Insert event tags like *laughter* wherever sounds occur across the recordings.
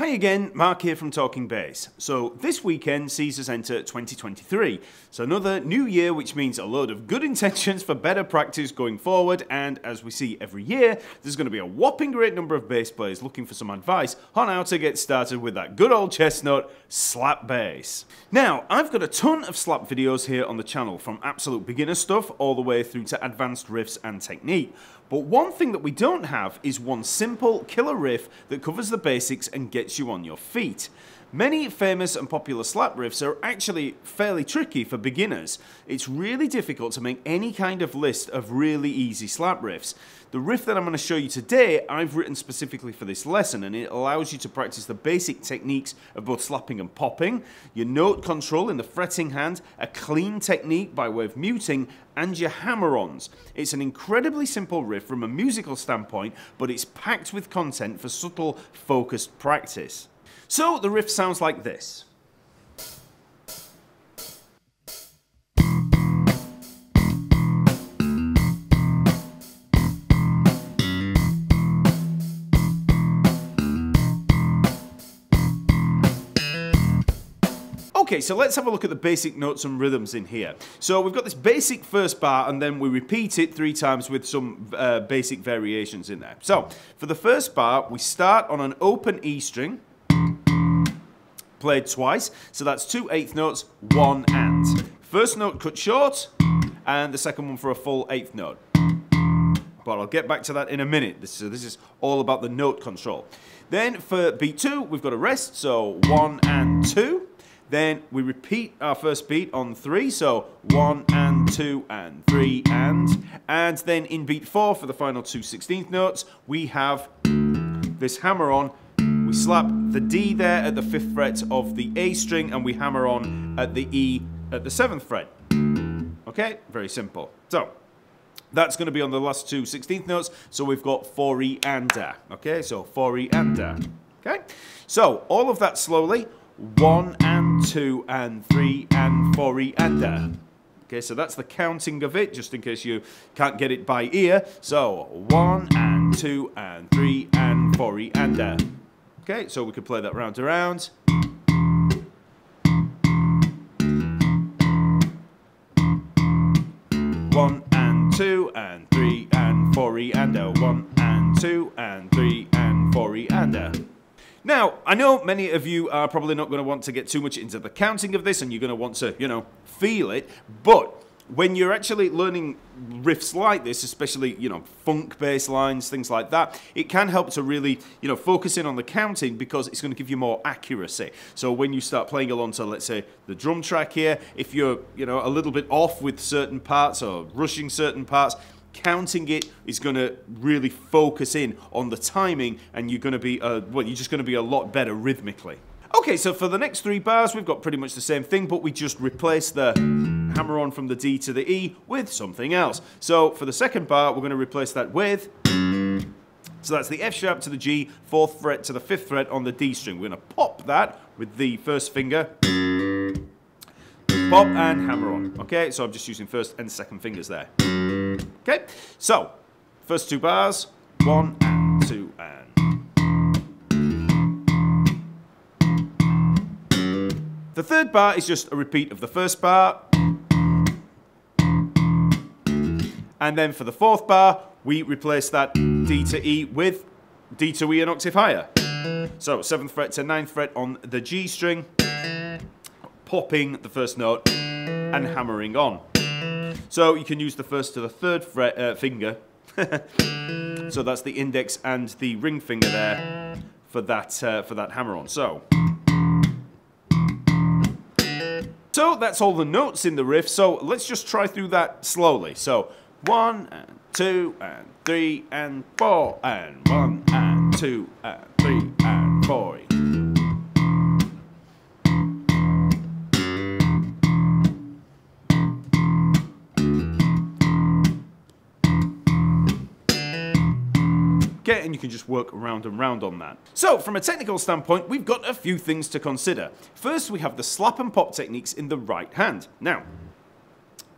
Hi again, Mark here from Talking Bass. So this weekend sees us enter 2023. So another new year which means a load of good *laughs* intentions for better practice going forward and as we see every year, there's going to be a whopping great number of bass players looking for some advice on how to get started with that good old chestnut slap bass. Now, I've got a ton of slap videos here on the channel from absolute beginner stuff all the way through to advanced riffs and technique. But one thing that we don't have is one simple killer riff that covers the basics and gets you on your feet. Many famous and popular slap riffs are actually fairly tricky for beginners. It's really difficult to make any kind of list of really easy slap riffs. The riff that I'm going to show you today, I've written specifically for this lesson, and it allows you to practice the basic techniques of both slapping and popping, your note control in the fretting hand, a clean technique by way of muting, and your hammer-ons. It's an incredibly simple riff from a musical standpoint, but it's packed with content for subtle, focused practice. So the riff sounds like this. Okay, so let's have a look at the basic notes and rhythms in here. So we've got this basic first bar and then we repeat it three times with some uh, basic variations in there. So for the first bar, we start on an open E string, played twice. So that's two eighth notes, one and. First note cut short, and the second one for a full eighth note. But I'll get back to that in a minute. This, so this is all about the note control. Then for beat two, we've got a rest, so one and two. Then we repeat our first beat on three, so one and two and three and. And then in beat four, for the final two 16th notes, we have this hammer on we slap the D there at the 5th fret of the A string and we hammer on at the E at the 7th fret. Okay, very simple. So, that's going to be on the last two 16th notes, so we've got 4E and Da. Okay, so 4E and Da. Okay, so all of that slowly. 1 and 2 and 3 and 4E and Da. Okay, so that's the counting of it, just in case you can't get it by ear. So 1 and 2 and 3 and 4E and Da. Okay, so we can play that round to round. One and two and three and four e and a one and two and three and four e and a. Now, I know many of you are probably not going to want to get too much into the counting of this and you're going to want to, you know, feel it, but when you're actually learning riffs like this, especially, you know, funk bass lines, things like that, it can help to really, you know, focus in on the counting because it's going to give you more accuracy. So when you start playing along to, let's say, the drum track here, if you're, you know, a little bit off with certain parts or rushing certain parts, counting it is going to really focus in on the timing and you're going to be, uh, well, you're just going to be a lot better rhythmically. Okay, so for the next three bars, we've got pretty much the same thing, but we just replace the hammer on from the D to the E with something else. So for the second bar, we're going to replace that with... So that's the F sharp to the G, fourth fret to the fifth fret on the D string. We're going to pop that with the first finger. Pop and hammer on. Okay, so I'm just using first and second fingers there. Okay, so first two bars, one and two and The third bar is just a repeat of the first bar. And then for the fourth bar, we replace that D to E with D to E an octave higher. So 7th fret to 9th fret on the G string, popping the first note and hammering on. So you can use the first to the third fret, uh, finger. *laughs* so that's the index and the ring finger there for that, uh, for that hammer on. So. So that's all the notes in the riff, so let's just try through that slowly. So one and two and three and four and one and two and three and four. and you can just work around and round on that. So from a technical standpoint, we've got a few things to consider. First, we have the slap and pop techniques in the right hand. Now,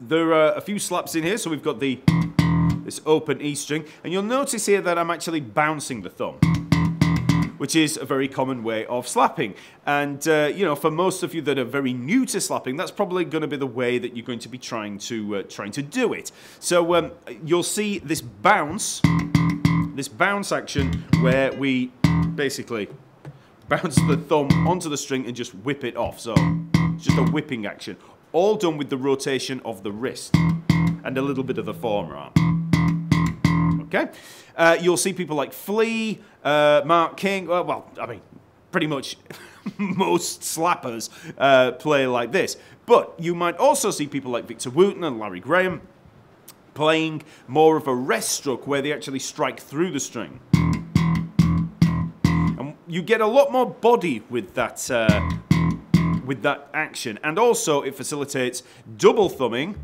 there are a few slaps in here, so we've got the this open E string, and you'll notice here that I'm actually bouncing the thumb which is a very common way of slapping. And, uh, you know, for most of you that are very new to slapping, that's probably going to be the way that you're going to be trying to, uh, trying to do it. So um, you'll see this bounce, this bounce action where we basically bounce the thumb onto the string and just whip it off. So it's just a whipping action, all done with the rotation of the wrist and a little bit of the forearm. Okay? Uh, you'll see people like Flea, uh, Mark King, well, well, I mean, pretty much *laughs* most slappers uh, play like this. But you might also see people like Victor Wooten and Larry Graham playing more of a rest stroke where they actually strike through the string. And you get a lot more body with that, uh, with that action. And also it facilitates double thumbing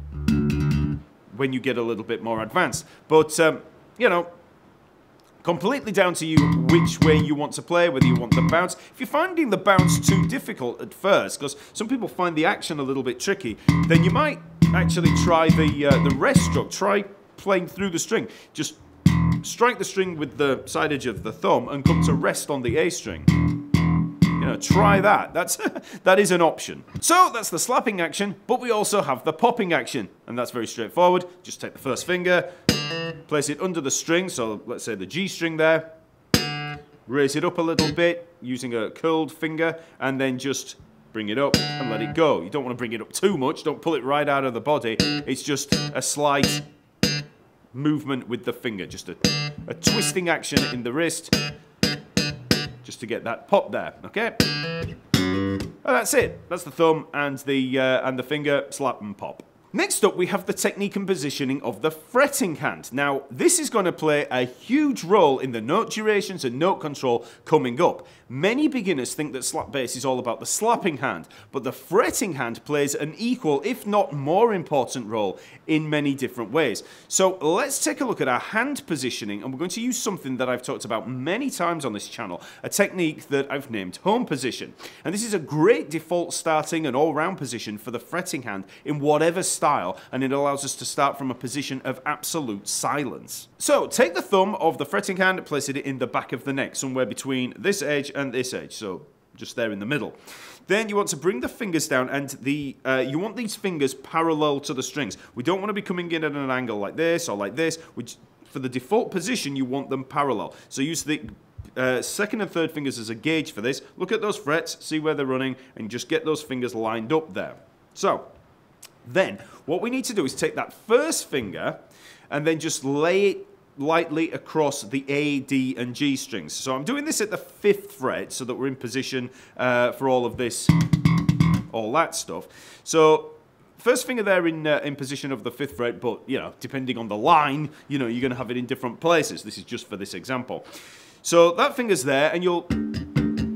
when you get a little bit more advanced. But, um, you know, completely down to you which way you want to play, whether you want the bounce. If you're finding the bounce too difficult at first, because some people find the action a little bit tricky, then you might actually try the, uh, the rest stroke. Try playing through the string. Just strike the string with the side edge of the thumb and come to rest on the A string. Try that. That's *laughs* that is an option. So that's the slapping action, but we also have the popping action, and that's very straightforward. Just take the first finger, place it under the string, so let's say the G string there, raise it up a little bit using a curled finger, and then just bring it up and let it go. You don't want to bring it up too much, don't pull it right out of the body. It's just a slight movement with the finger, just a, a twisting action in the wrist, just to get that pop there, okay? And that's it. That's the thumb and the, uh, and the finger, slap and pop. Next up, we have the technique and positioning of the fretting hand. Now, this is going to play a huge role in the note durations and note control coming up. Many beginners think that slap bass is all about the slapping hand, but the fretting hand plays an equal, if not more important role in many different ways. So let's take a look at our hand positioning, and we're going to use something that I've talked about many times on this channel, a technique that I've named home position. And this is a great default starting and all-round position for the fretting hand in whatever style, and it allows us to start from a position of absolute silence. So, take the thumb of the fretting hand, place it in the back of the neck, somewhere between this edge and this edge, so just there in the middle. Then you want to bring the fingers down and the uh, you want these fingers parallel to the strings. We don't want to be coming in at an angle like this or like this, which for the default position you want them parallel. So use the uh, second and third fingers as a gauge for this. Look at those frets, see where they're running, and just get those fingers lined up there. So, then, what we need to do is take that first finger and then just lay it lightly across the A, D, and G strings. So I'm doing this at the fifth fret so that we're in position uh, for all of this, all that stuff. So first finger there in, uh, in position of the fifth fret, but, you know, depending on the line, you know, you're going to have it in different places. This is just for this example. So that finger's there, and you'll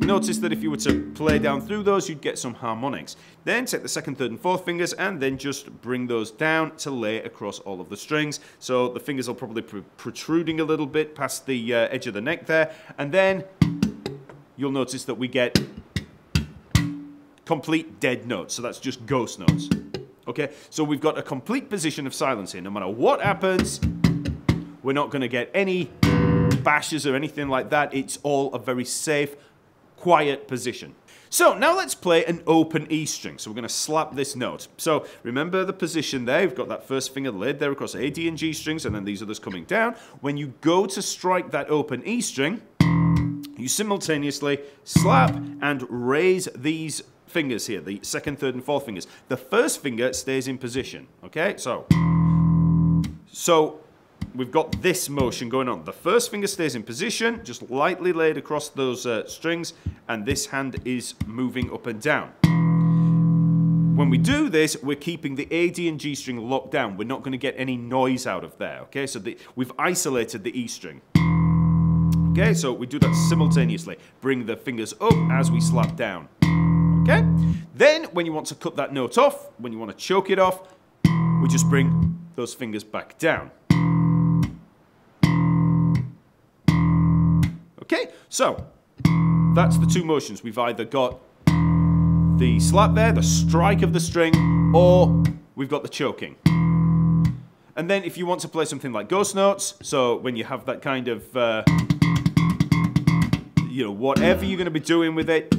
Notice that if you were to play down through those, you'd get some harmonics. Then take the second, third, and fourth fingers and then just bring those down to lay across all of the strings. So the fingers are probably pr protruding a little bit past the uh, edge of the neck there. And then you'll notice that we get complete dead notes. So that's just ghost notes. Okay, so we've got a complete position of silence here. No matter what happens, we're not going to get any bashes or anything like that. It's all a very safe, quiet position. So now let's play an open E string. So we're going to slap this note. So remember the position there. We've got that first finger laid there across A, D, and G strings, and then these others coming down. When you go to strike that open E string, you simultaneously slap and raise these fingers here, the second, third, and fourth fingers. The first finger stays in position, okay? So, so we've got this motion going on. The first finger stays in position, just lightly laid across those uh, strings, and this hand is moving up and down. When we do this, we're keeping the A, D, and G string locked down. We're not going to get any noise out of there, okay? So the, we've isolated the E string. Okay, so we do that simultaneously. Bring the fingers up as we slap down. Okay? Then, when you want to cut that note off, when you want to choke it off, we just bring those fingers back down. Okay, so that's the two motions. We've either got the slap there, the strike of the string, or we've got the choking. And then if you want to play something like ghost notes, so when you have that kind of, uh, you know, whatever you're going to be doing with it,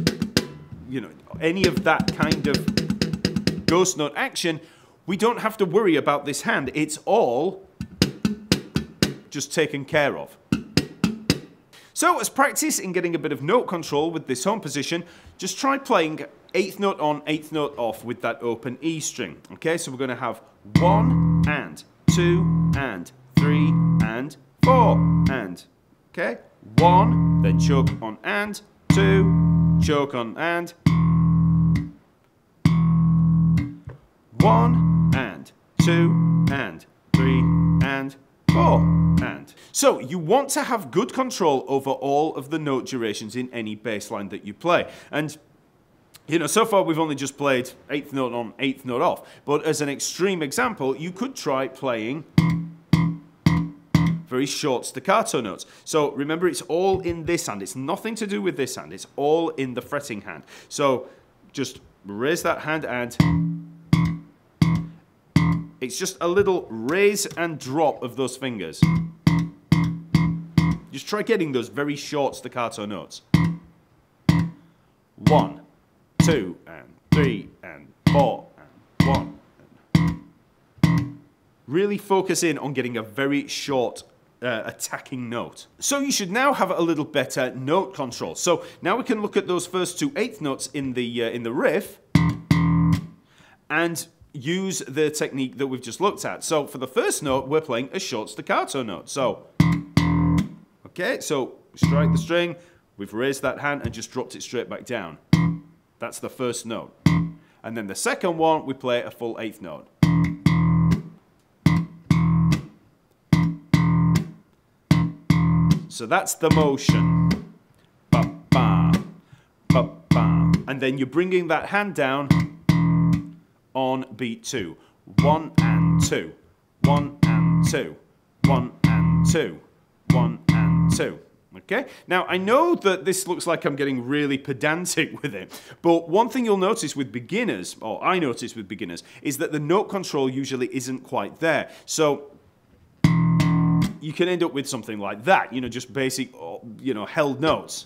you know, any of that kind of ghost note action, we don't have to worry about this hand. It's all just taken care of. So as practice in getting a bit of note control with this home position, just try playing eighth note on, eighth note off with that open E string. Okay, so we're going to have one and two and three and four and. Okay, one, then choke on and, two, choke on and, one and two and. So you want to have good control over all of the note durations in any bass line that you play. And you know, so far we've only just played eighth note on, eighth note off. But as an extreme example, you could try playing very short staccato notes. So remember, it's all in this hand. It's nothing to do with this hand. It's all in the fretting hand. So just raise that hand and it's just a little raise and drop of those fingers. Just try getting those very short staccato notes. One, two, and three, and four, and one. And really focus in on getting a very short uh, attacking note. So you should now have a little better note control. So now we can look at those first two eighth notes in the uh, in the riff and use the technique that we've just looked at. So for the first note, we're playing a short staccato note. So, okay, so strike the string, we've raised that hand and just dropped it straight back down. That's the first note. And then the second one, we play a full eighth note. So that's the motion. Ba ba, ba ba. And then you're bringing that hand down on beat two. One and two, one and two, one and two, one two. Okay, now I know that this looks like I'm getting really pedantic with it, but one thing you'll notice with beginners, or I notice with beginners, is that the note control usually isn't quite there. So you can end up with something like that, you know, just basic, uh, you know, held notes.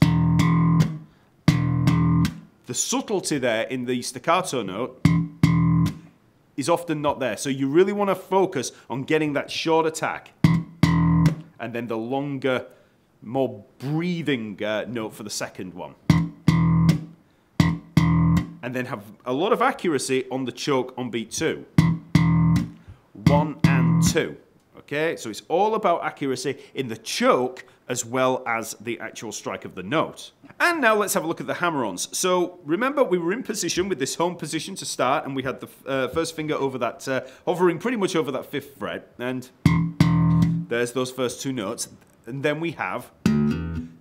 The subtlety there in the staccato note is often not there. So you really want to focus on getting that short attack and then the longer, more breathing uh, note for the second one. And then have a lot of accuracy on the choke on beat two. One and two. Okay, so it's all about accuracy in the choke as well as the actual strike of the note. And now let's have a look at the hammer-ons. So remember we were in position with this home position to start and we had the uh, first finger over that, uh, hovering pretty much over that fifth fret and there's those first two notes. And then we have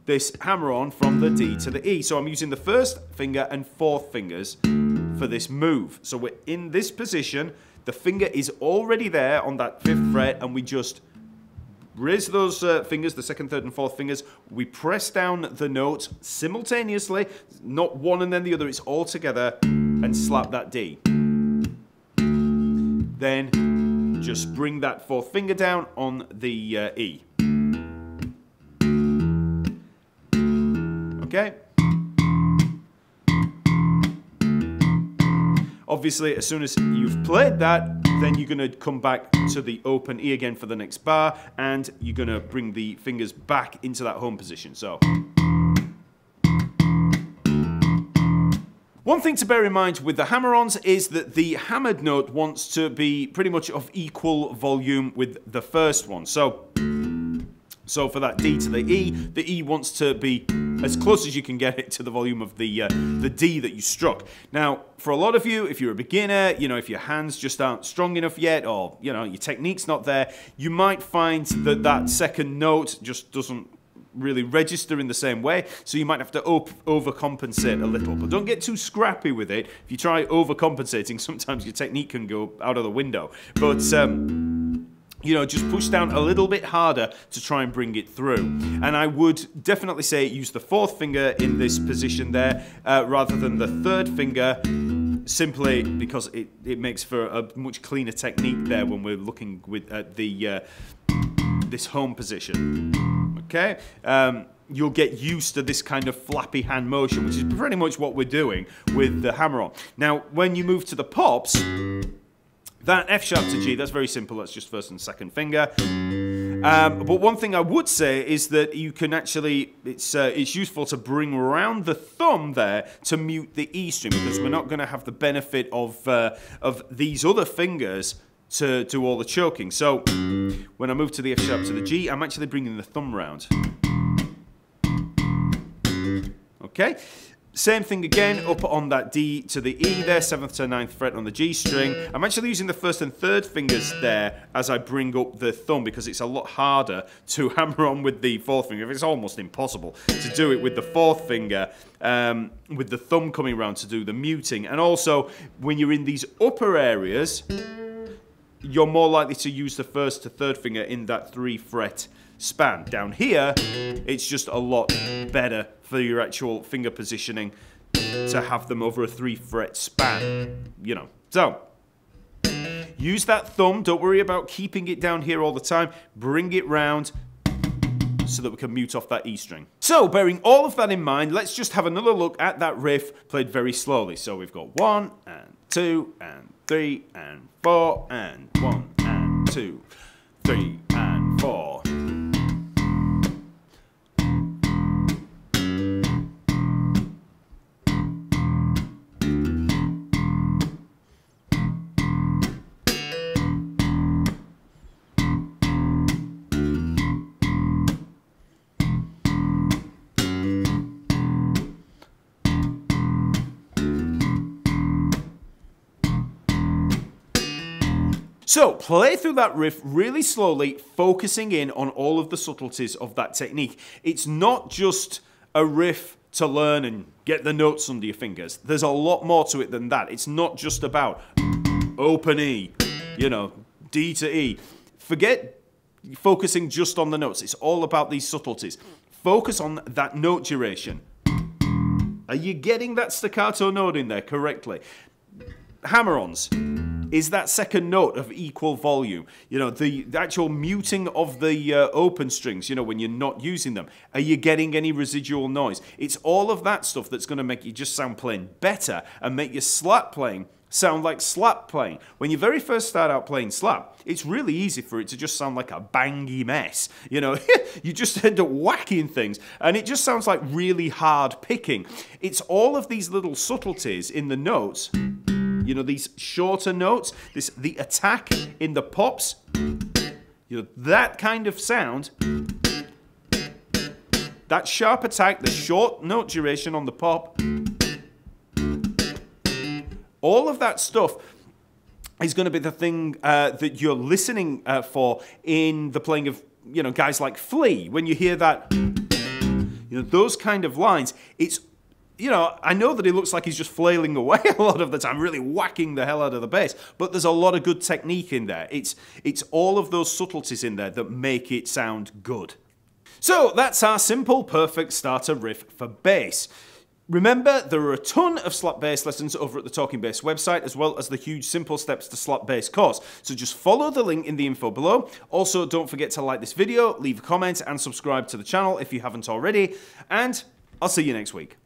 this hammer-on from the D to the E. So I'm using the first finger and fourth fingers for this move. So we're in this position, the finger is already there on that fifth fret and we just raise those uh, fingers, the second, third, and fourth fingers. We press down the note simultaneously, not one and then the other, it's all together, and slap that D. Then just bring that fourth finger down on the uh, E. Okay? Obviously, as soon as you've played that, then you're going to come back to the open E again for the next bar, and you're going to bring the fingers back into that home position. So. One thing to bear in mind with the hammer-ons is that the hammered note wants to be pretty much of equal volume with the first one. So so for that D to the E, the E wants to be as close as you can get it to the volume of the uh, the D that you struck. Now, for a lot of you, if you're a beginner, you know, if your hands just aren't strong enough yet, or you know, your technique's not there, you might find that that second note just doesn't really register in the same way, so you might have to overcompensate a little. But don't get too scrappy with it. If you try overcompensating, *laughs* sometimes your technique can go out of the window. But um, you know, just push down a little bit harder to try and bring it through. And I would definitely say use the fourth finger in this position there uh, rather than the third finger simply because it, it makes for a much cleaner technique there when we're looking with at the uh, this home position. Okay? Um, you'll get used to this kind of flappy hand motion, which is pretty much what we're doing with the hammer on. Now, when you move to the pops, that F sharp to G, that's very simple. That's just first and second finger. Um, but one thing I would say is that you can actually, it's, uh, it's useful to bring around the thumb there to mute the E string because we're not going to have the benefit of, uh, of these other fingers to do all the choking. So when I move to the F sharp to the G, I'm actually bringing the thumb round. Okay. Same thing again, up on that D to the E there, 7th to 9th fret on the G string. I'm actually using the first and third fingers there as I bring up the thumb because it's a lot harder to *laughs* hammer on with the fourth finger. It's almost impossible to do it with the fourth finger, um, with the thumb coming around to do the muting. And also, when you're in these upper areas, you're more likely to use the first to third finger in that three fret span. Down here, it's just a lot better for your actual finger positioning to have them over a three fret span, you know. So, use that thumb. Don't worry about keeping it down here all the time. Bring it round so that we can mute off that E string. So, bearing all of that in mind, let's just have another look at that riff played very slowly. So we've got one and two and three and four and one and two, three and four. So play through that riff really slowly, focusing in on all of the subtleties of that technique. It's not just a riff to learn and get the notes under your fingers. There's a lot more to it than that. It's not just about open E, you know, D to E. Forget focusing just on the notes. It's all about these subtleties. Focus on that note duration. Are you getting that staccato note in there correctly? Hammer-ons is that second note of equal volume. You know, the, the actual muting of the uh, open strings, you know, when you're not using them. Are you getting any residual noise? It's all of that stuff that's going to make you just sound playing better and make your slap playing sound like slap playing. When you very first start out playing slap, it's really easy for it to just sound like a bangy mess. You know, *laughs* you just end up whacking things and it just sounds like really hard picking. It's all of these little subtleties in the notes you know, these shorter notes, this the attack in the pops, you know, that kind of sound, that sharp attack, the short note duration on the pop, all of that stuff is going to be the thing uh, that you're listening uh, for in the playing of, you know, guys like Flea. When you hear that, you know, those kind of lines, it's you know, I know that he looks like he's just flailing away *laughs* a lot of the time, really whacking the hell out of the bass, but there's a lot of good technique in there. It's, it's all of those subtleties in there that make it sound good. So that's our simple, perfect starter riff for bass. Remember, there are a ton of slap bass lessons over at the Talking Bass website, as well as the huge Simple Steps to Slap Bass course. So just follow the link in the info below. Also, don't forget to like this video, leave a comment, and subscribe to the channel if you haven't already. And I'll see you next week.